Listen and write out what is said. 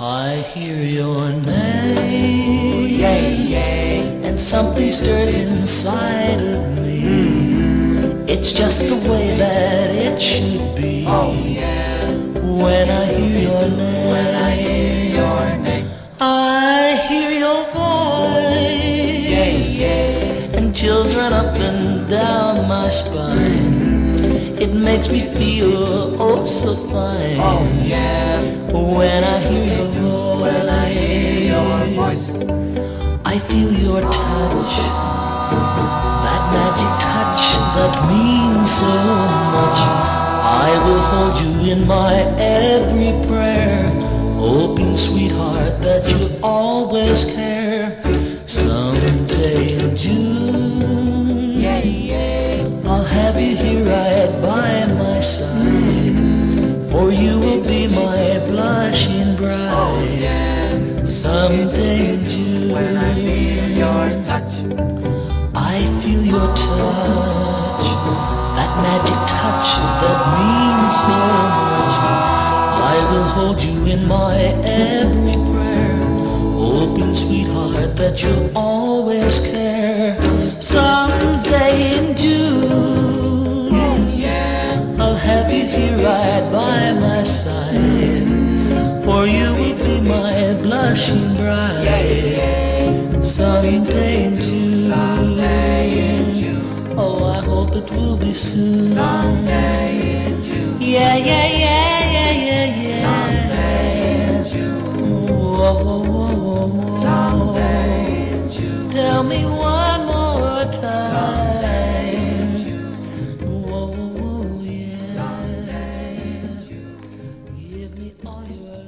I hear your name, yay, yay, and something stirs inside of me. Hmm. It's just the way that it should be. Oh yeah. When I hear your name, up and down my spine. It makes me feel oh so fine. Oh yeah. When I hear your voice, When I hear your voice. I feel your touch, that magic touch that means so much. I will hold you in my every prayer, hoping, sweetheart, that you always care. For you will be my blushing bride. Someday June. When I feel your touch. I feel your touch, that magic touch that means so much. I will hold you in my every prayer, hoping, sweetheart, that you'll always care. Someday in June. Oh, I hope it will be soon. Someday in June. Yeah, yeah, yeah, yeah, yeah, yeah. Someday in June. Tell me one more time. Someday in June. Give me all your